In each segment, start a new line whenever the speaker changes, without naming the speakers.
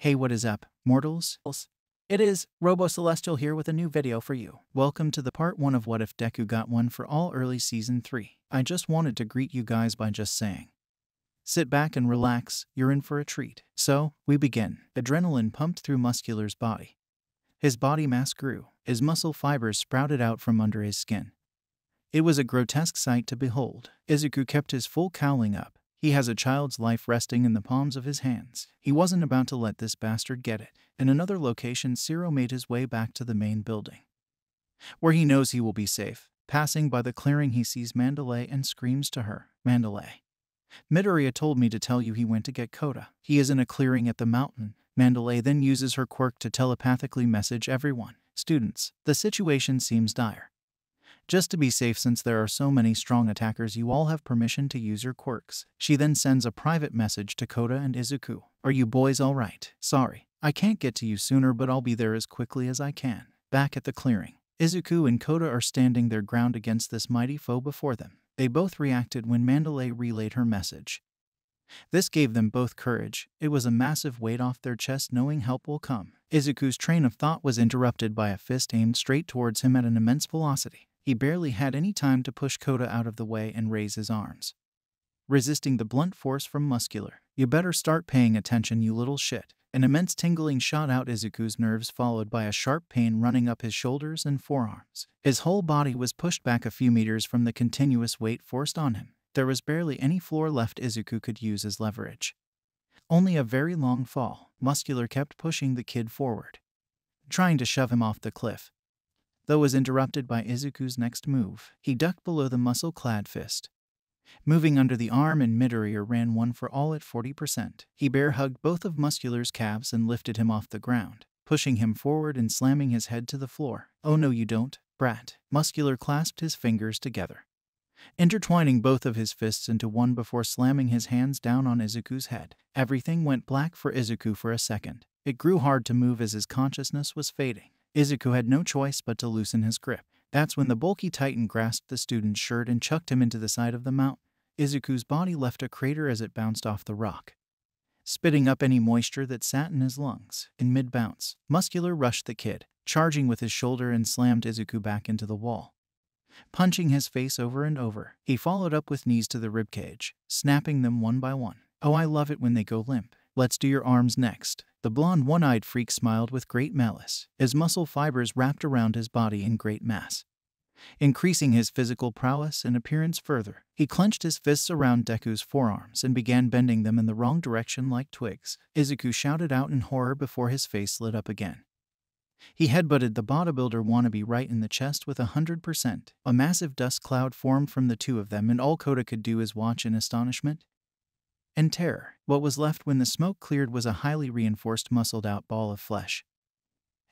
Hey, what is up, mortals? It is Robo Celestial here with a new video for you. Welcome to the part 1 of What If Deku Got One for all early season 3. I just wanted to greet you guys by just saying. Sit back and relax, you're in for a treat. So, we begin. Adrenaline pumped through Muscular's body. His body mass grew, his muscle fibers sprouted out from under his skin. It was a grotesque sight to behold. Izuku kept his full cowling up. He has a child's life resting in the palms of his hands. He wasn't about to let this bastard get it. In another location, Sero made his way back to the main building, where he knows he will be safe. Passing by the clearing, he sees Mandalay and screams to her, Mandalay. Midoriya told me to tell you he went to get Kota. He is in a clearing at the mountain. Mandalay then uses her quirk to telepathically message everyone. Students, the situation seems dire. Just to be safe since there are so many strong attackers you all have permission to use your quirks. She then sends a private message to Kota and Izuku. Are you boys alright? Sorry, I can't get to you sooner but I'll be there as quickly as I can. Back at the clearing, Izuku and Kota are standing their ground against this mighty foe before them. They both reacted when Mandalay relayed her message. This gave them both courage. It was a massive weight off their chest knowing help will come. Izuku's train of thought was interrupted by a fist aimed straight towards him at an immense velocity. He barely had any time to push Kota out of the way and raise his arms. Resisting the blunt force from Muscular. You better start paying attention, you little shit. An immense tingling shot out Izuku's nerves, followed by a sharp pain running up his shoulders and forearms. His whole body was pushed back a few meters from the continuous weight forced on him. There was barely any floor left Izuku could use as leverage. Only a very long fall. Muscular kept pushing the kid forward, trying to shove him off the cliff though was interrupted by Izuku's next move. He ducked below the muscle-clad fist. Moving under the arm and Midoriya ran one for all at 40%. He bear-hugged both of Muscular's calves and lifted him off the ground, pushing him forward and slamming his head to the floor. Oh no you don't, brat. Muscular clasped his fingers together, intertwining both of his fists into one before slamming his hands down on Izuku's head. Everything went black for Izuku for a second. It grew hard to move as his consciousness was fading. Izuku had no choice but to loosen his grip. That's when the bulky titan grasped the student's shirt and chucked him into the side of the mountain. Izuku's body left a crater as it bounced off the rock, spitting up any moisture that sat in his lungs. In mid-bounce, Muscular rushed the kid, charging with his shoulder and slammed Izuku back into the wall. Punching his face over and over, he followed up with knees to the ribcage, snapping them one by one. Oh, I love it when they go limp. Let's do your arms next. The blond one-eyed freak smiled with great malice, his muscle fibers wrapped around his body in great mass. Increasing his physical prowess and appearance further, he clenched his fists around Deku's forearms and began bending them in the wrong direction like twigs. Izuku shouted out in horror before his face lit up again. He headbutted the bodybuilder wannabe right in the chest with a hundred percent. A massive dust cloud formed from the two of them and all Koda could do is watch in astonishment and terror. What was left when the smoke cleared was a highly reinforced, muscled out ball of flesh.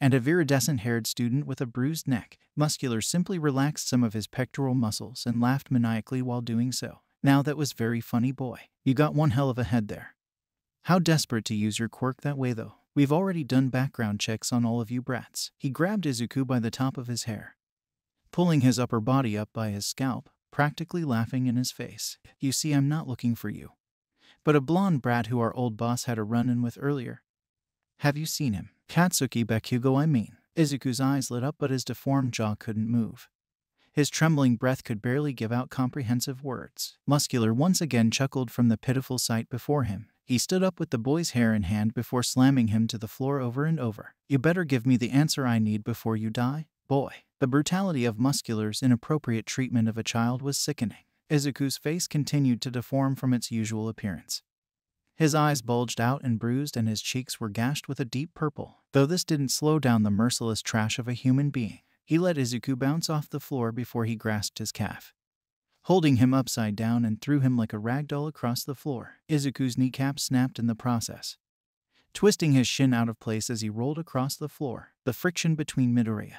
And a viridescent haired student with a bruised neck. Muscular simply relaxed some of his pectoral muscles and laughed maniacally while doing so. Now that was very funny, boy. You got one hell of a head there. How desperate to use your quirk that way, though. We've already done background checks on all of you brats. He grabbed Izuku by the top of his hair, pulling his upper body up by his scalp, practically laughing in his face. You see, I'm not looking for you but a blonde brat who our old boss had a run-in with earlier. Have you seen him? Katsuki Bakugo I mean. Izuku's eyes lit up but his deformed jaw couldn't move. His trembling breath could barely give out comprehensive words. Muscular once again chuckled from the pitiful sight before him. He stood up with the boy's hair in hand before slamming him to the floor over and over. You better give me the answer I need before you die, boy. The brutality of Muscular's inappropriate treatment of a child was sickening. Izuku's face continued to deform from its usual appearance. His eyes bulged out and bruised and his cheeks were gashed with a deep purple. Though this didn't slow down the merciless trash of a human being, he let Izuku bounce off the floor before he grasped his calf. Holding him upside down and threw him like a rag doll across the floor, Izuku's kneecap snapped in the process. Twisting his shin out of place as he rolled across the floor, the friction between Midoriya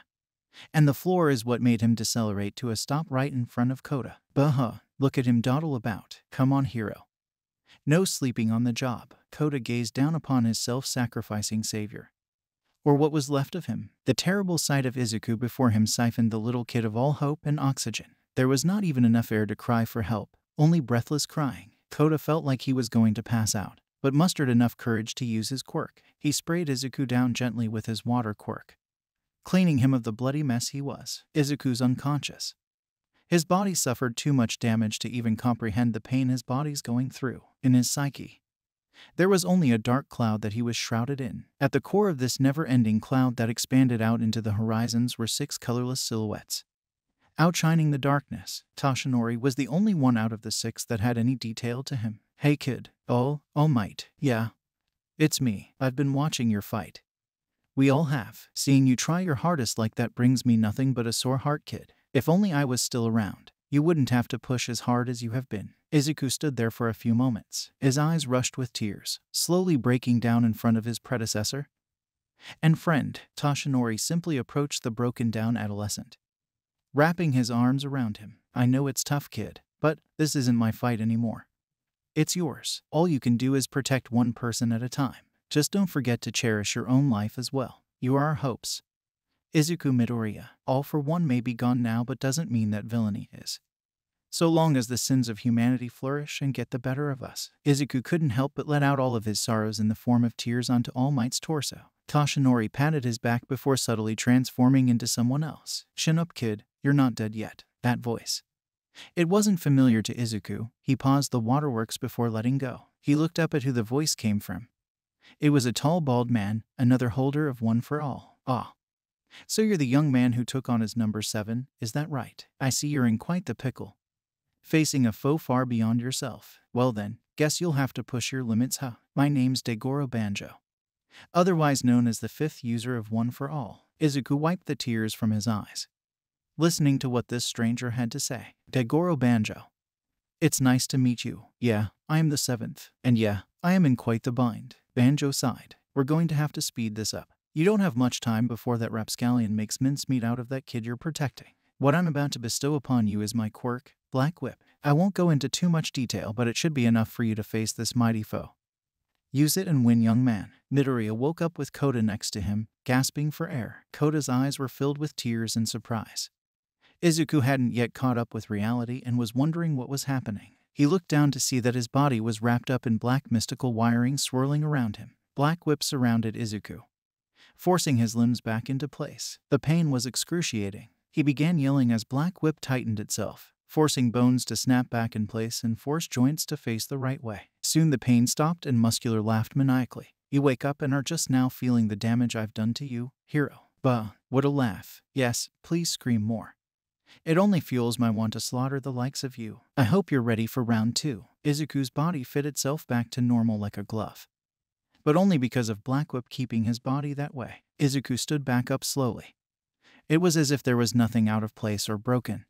and the floor is what made him decelerate to a stop right in front of Kota. Buh-huh, look at him dawdle about. Come on, hero. No sleeping on the job. Kota gazed down upon his self-sacrificing savior. Or what was left of him. The terrible sight of Izuku before him siphoned the little kid of all hope and oxygen. There was not even enough air to cry for help, only breathless crying. Kota felt like he was going to pass out. but mustered enough courage to use his quirk. He sprayed Izuku down gently with his water quirk, cleaning him of the bloody mess he was. Izuku's unconscious. His body suffered too much damage to even comprehend the pain his body's going through. In his psyche, there was only a dark cloud that he was shrouded in. At the core of this never ending cloud that expanded out into the horizons were six colorless silhouettes. Outshining the darkness, Toshinori was the only one out of the six that had any detail to him. Hey kid, oh, all might, yeah. It's me, I've been watching your fight. We all have. Seeing you try your hardest like that brings me nothing but a sore heart, kid. If only I was still around, you wouldn't have to push as hard as you have been. Izuku stood there for a few moments, his eyes rushed with tears, slowly breaking down in front of his predecessor. And friend, Toshinori simply approached the broken down adolescent, wrapping his arms around him. I know it's tough, kid, but this isn't my fight anymore. It's yours. All you can do is protect one person at a time. Just don't forget to cherish your own life as well. You are our hopes. Izuku Midoriya, all for one may be gone now but doesn't mean that villainy is. So long as the sins of humanity flourish and get the better of us, Izuku couldn't help but let out all of his sorrows in the form of tears onto All Might's torso. Toshinori patted his back before subtly transforming into someone else. Chin up, kid, you're not dead yet. That voice. It wasn't familiar to Izuku. He paused the waterworks before letting go. He looked up at who the voice came from. It was a tall, bald man, another holder of One for All. Ah, so you're the young man who took on his number seven, is that right? I see you're in quite the pickle. Facing a foe far beyond yourself. Well then, guess you'll have to push your limits, huh? My name's Daigoro Banjo. Otherwise known as the fifth user of One for All. Izuku wiped the tears from his eyes. Listening to what this stranger had to say. Daigoro Banjo. It's nice to meet you. Yeah, I am the seventh. And yeah, I am in quite the bind. Banjo sighed. We're going to have to speed this up. You don't have much time before that rapscallion makes mincemeat out of that kid you're protecting. What I'm about to bestow upon you is my quirk, Black Whip. I won't go into too much detail, but it should be enough for you to face this mighty foe. Use it and win, young man. Midoriya woke up with Kota next to him, gasping for air. Kota's eyes were filled with tears and surprise. Izuku hadn't yet caught up with reality and was wondering what was happening. He looked down to see that his body was wrapped up in black mystical wiring swirling around him. Black Whip surrounded Izuku, forcing his limbs back into place. The pain was excruciating. He began yelling as Black Whip tightened itself, forcing bones to snap back in place and force joints to face the right way. Soon the pain stopped and Muscular laughed maniacally. You wake up and are just now feeling the damage I've done to you, hero. Bah, what a laugh. Yes, please scream more. It only fuels my want to slaughter the likes of you. I hope you're ready for round two. Izuku's body fit itself back to normal like a glove but only because of Black Whip keeping his body that way. Izuku stood back up slowly. It was as if there was nothing out of place or broken.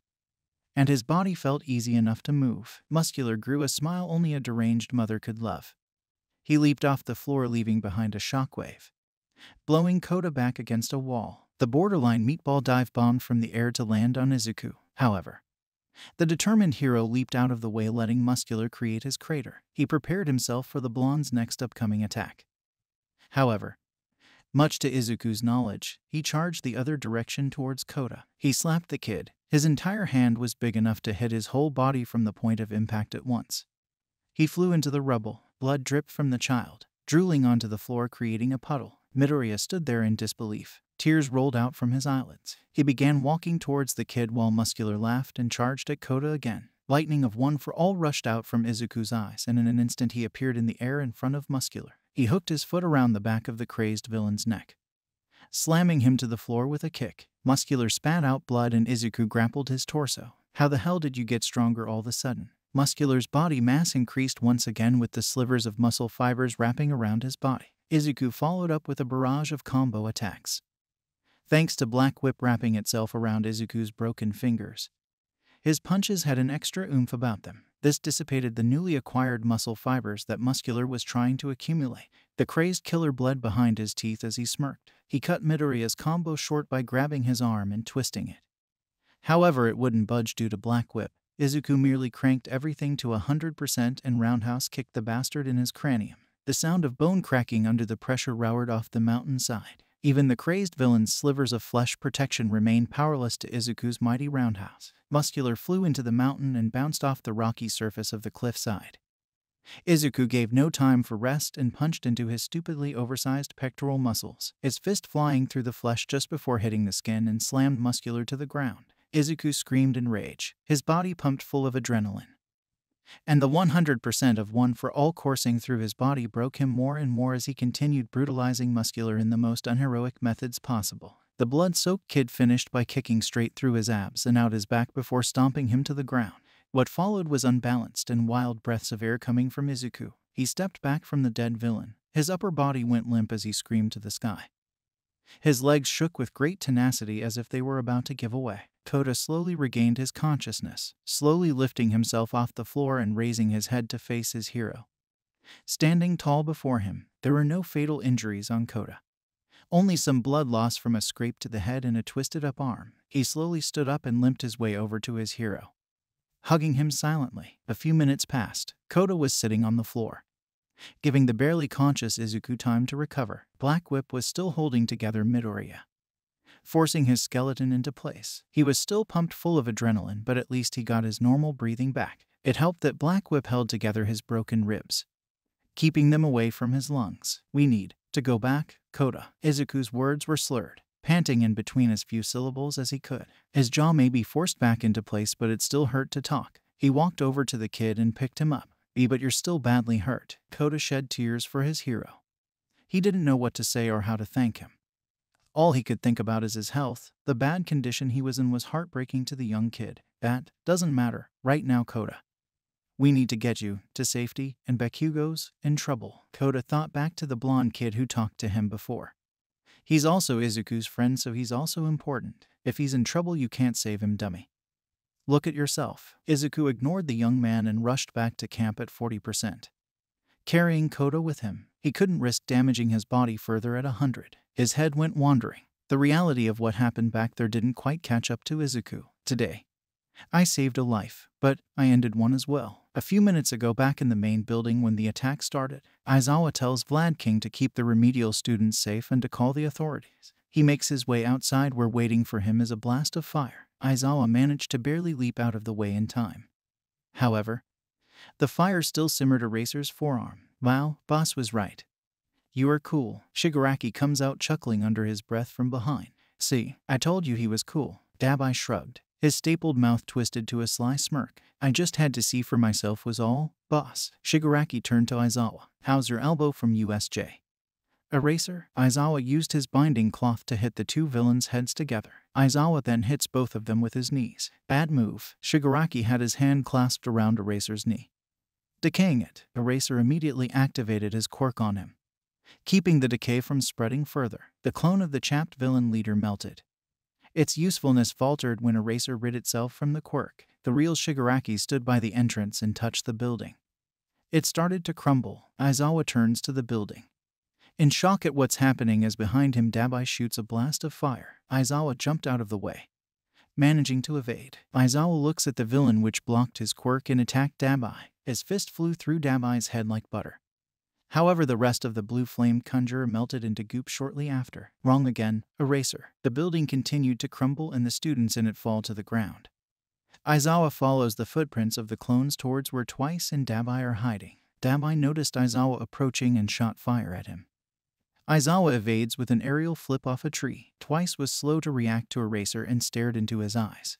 And his body felt easy enough to move. Muscular grew a smile only a deranged mother could love. He leaped off the floor, leaving behind a shockwave, blowing Kota back against a wall. The borderline meatball dive bombed from the air to land on Izuku, however. The determined hero leaped out of the way, letting Muscular create his crater. He prepared himself for the blonde's next upcoming attack. However, much to Izuku's knowledge, he charged the other direction towards Kota. He slapped the kid. His entire hand was big enough to hit his whole body from the point of impact at once. He flew into the rubble. Blood dripped from the child, drooling onto the floor, creating a puddle. Midoriya stood there in disbelief. Tears rolled out from his eyelids. He began walking towards the kid while Muscular laughed and charged at Kota again. Lightning of one for all rushed out from Izuku's eyes, and in an instant he appeared in the air in front of Muscular. He hooked his foot around the back of the crazed villain's neck, slamming him to the floor with a kick. Muscular spat out blood and Izuku grappled his torso. How the hell did you get stronger all of a sudden? Muscular's body mass increased once again with the slivers of muscle fibers wrapping around his body. Izuku followed up with a barrage of combo attacks thanks to Black Whip wrapping itself around Izuku's broken fingers. His punches had an extra oomph about them. This dissipated the newly acquired muscle fibers that Muscular was trying to accumulate. The crazed killer bled behind his teeth as he smirked. He cut Midoriya's combo short by grabbing his arm and twisting it. However, it wouldn't budge due to Black Whip. Izuku merely cranked everything to a 100% and roundhouse kicked the bastard in his cranium. The sound of bone cracking under the pressure roared off the mountainside. Even the crazed villain's slivers of flesh protection remained powerless to Izuku's mighty roundhouse. Muscular flew into the mountain and bounced off the rocky surface of the cliffside. Izuku gave no time for rest and punched into his stupidly oversized pectoral muscles, his fist flying through the flesh just before hitting the skin and slammed muscular to the ground. Izuku screamed in rage, his body pumped full of adrenaline. And the 100% of one for all coursing through his body broke him more and more as he continued brutalizing muscular in the most unheroic methods possible. The blood soaked kid finished by kicking straight through his abs and out his back before stomping him to the ground. What followed was unbalanced and wild breaths of air coming from Izuku. He stepped back from the dead villain. His upper body went limp as he screamed to the sky. His legs shook with great tenacity as if they were about to give away. Kota slowly regained his consciousness, slowly lifting himself off the floor and raising his head to face his hero. Standing tall before him, there were no fatal injuries on Kota. Only some blood loss from a scrape to the head and a twisted up arm. He slowly stood up and limped his way over to his hero. Hugging him silently, a few minutes passed. Kota was sitting on the floor. Giving the barely conscious Izuku time to recover, Black Whip was still holding together Midoriya forcing his skeleton into place. He was still pumped full of adrenaline, but at least he got his normal breathing back. It helped that Black Whip held together his broken ribs, keeping them away from his lungs. We need to go back, Kota. Izuku's words were slurred, panting in between as few syllables as he could. His jaw may be forced back into place, but it still hurt to talk. He walked over to the kid and picked him up. E, but you're still badly hurt. Kota shed tears for his hero. He didn't know what to say or how to thank him. All he could think about is his health. The bad condition he was in was heartbreaking to the young kid. That doesn't matter. Right now, Kota. We need to get you to safety, and Bakugo's in trouble. Kota thought back to the blonde kid who talked to him before. He's also Izuku's friend, so he's also important. If he's in trouble, you can't save him, dummy. Look at yourself. Izuku ignored the young man and rushed back to camp at 40%. Carrying Kota with him, he couldn't risk damaging his body further at a 100. His head went wandering. The reality of what happened back there didn't quite catch up to Izuku. Today, I saved a life, but I ended one as well. A few minutes ago, back in the main building when the attack started, Aizawa tells Vlad King to keep the remedial students safe and to call the authorities. He makes his way outside where waiting for him is a blast of fire. Aizawa managed to barely leap out of the way in time. However, the fire still simmered Eraser's forearm. Wow, boss was right. You are cool. Shigaraki comes out chuckling under his breath from behind. See, I told you he was cool. Dabai shrugged. His stapled mouth twisted to a sly smirk. I just had to see for myself was all. Boss. Shigaraki turned to Aizawa. How's your elbow from USJ? Eraser? Aizawa used his binding cloth to hit the two villains' heads together. Aizawa then hits both of them with his knees. Bad move. Shigaraki had his hand clasped around Eraser's knee. Decaying it, Eraser immediately activated his quirk on him keeping the decay from spreading further. The clone of the chapped villain leader melted. Its usefulness faltered when Eraser rid itself from the quirk. The real Shigaraki stood by the entrance and touched the building. It started to crumble. Aizawa turns to the building. In shock at what's happening as behind him Dabai shoots a blast of fire, Aizawa jumped out of the way. Managing to evade, Aizawa looks at the villain which blocked his quirk and attacked Dabai. His fist flew through Dabai's head like butter. However, the rest of the blue flame conjurer melted into goop shortly after. Wrong again, eraser. The building continued to crumble and the students in it fall to the ground. Aizawa follows the footprints of the clones towards where Twice and Dabai are hiding. Dabai noticed Aizawa approaching and shot fire at him. Aizawa evades with an aerial flip off a tree. Twice was slow to react to Eraser and stared into his eyes.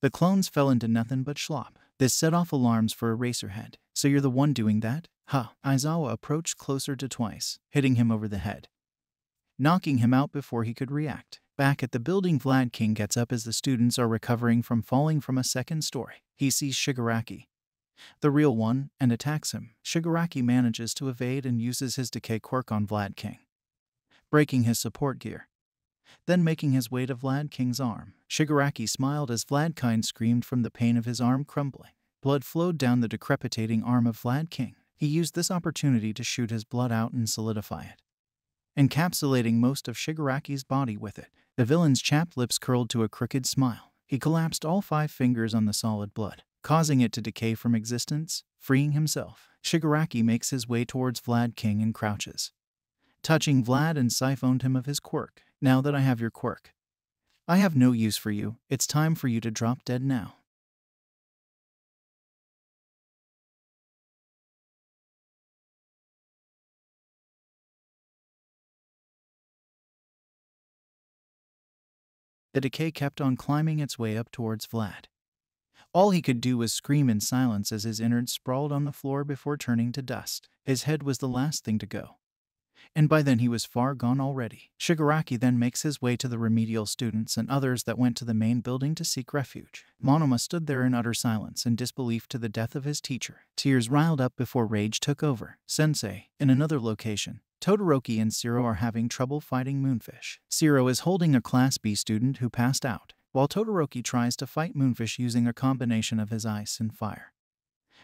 The clones fell into nothing but slop. This set off alarms for Eraserhead. So you're the one doing that? Ha! Aizawa approached closer to Twice, hitting him over the head, knocking him out before he could react. Back at the building, Vlad King gets up as the students are recovering from falling from a second story. He sees Shigaraki, the real one, and attacks him. Shigaraki manages to evade and uses his decay quirk on Vlad King, breaking his support gear. Then making his way to Vlad King's arm, Shigaraki smiled as Vlad King screamed from the pain of his arm crumbling. Blood flowed down the decrepitating arm of Vlad King. He used this opportunity to shoot his blood out and solidify it, encapsulating most of Shigaraki's body with it. The villain's chapped lips curled to a crooked smile. He collapsed all five fingers on the solid blood, causing it to decay from existence, freeing himself. Shigaraki makes his way towards Vlad King and crouches, touching Vlad and siphoned him of his quirk. Now that I have your quirk, I have no use for you. It's time for you to drop dead now. The decay kept on climbing its way up towards Vlad. All he could do was scream in silence as his innards sprawled on the floor before turning to dust. His head was the last thing to go. And by then he was far gone already. Shigaraki then makes his way to the remedial students and others that went to the main building to seek refuge. Monoma stood there in utter silence and disbelief to the death of his teacher. Tears riled up before rage took over. Sensei, in another location, Todoroki and Sero are having trouble fighting Moonfish. Sero is holding a Class B student who passed out, while Todoroki tries to fight Moonfish using a combination of his ice and fire.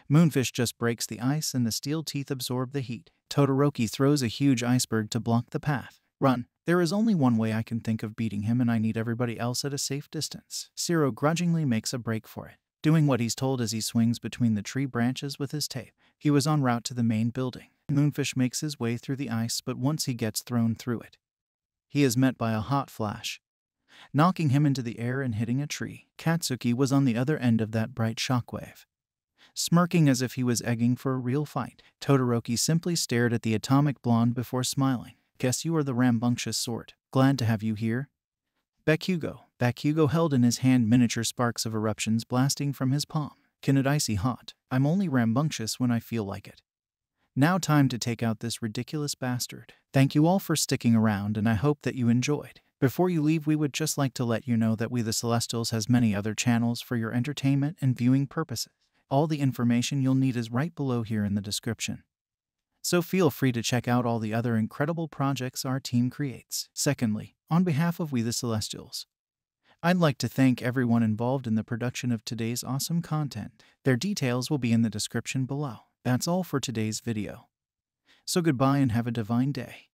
Moonfish just breaks the ice and the steel teeth absorb the heat. Todoroki throws a huge iceberg to block the path. Run. There is only one way I can think of beating him and I need everybody else at a safe distance. Sero grudgingly makes a break for it, doing what he's told as he swings between the tree branches with his tape. He was en route to the main building. Moonfish makes his way through the ice, but once he gets thrown through it, he is met by a hot flash, knocking him into the air and hitting a tree. Katsuki was on the other end of that bright shockwave smirking as if he was egging for a real fight. Todoroki simply stared at the atomic blonde before smiling. Guess you are the rambunctious sort. Glad to have you here. Bakugo. Bakugo held in his hand miniature sparks of eruptions blasting from his palm. Can it icy hot? I'm only rambunctious when I feel like it. Now time to take out this ridiculous bastard. Thank you all for sticking around and I hope that you enjoyed. Before you leave, we would just like to let you know that We the Celestials has many other channels for your entertainment and viewing purposes. All the information you'll need is right below here in the description. So feel free to check out all the other incredible projects our team creates. Secondly, on behalf of We the Celestials, I'd like to thank everyone involved in the production of today's awesome content. Their details will be in the description below. That's all for today's video. So goodbye and have a divine day.